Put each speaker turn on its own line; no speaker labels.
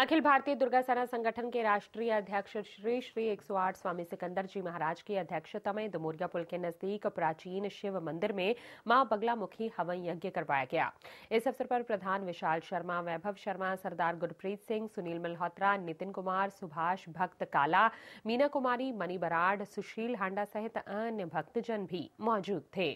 अखिल भारतीय दुर्गा सेना संगठन के राष्ट्रीय अध्यक्ष श्री श्री 108 स्वामी सिकंदर जी महाराज की अध्यक्षता में दुमोरिया पुल के नज़दीक प्राचीन शिव मंदिर में माँ बगलामुखी हवन यज्ञ करवाया गया। इस अवसर पर प्रधान विशाल शर्मा, वैभव शर्मा, सरदार गुरप्रीत सिंह, सुनील मल्होत्रा, नितिन कुमार, सुभाष भक्त काला, मीना कुमारी, मनी बराड, सुशील हांडा सहित अन्य भक्तजन भी मौजूद थे।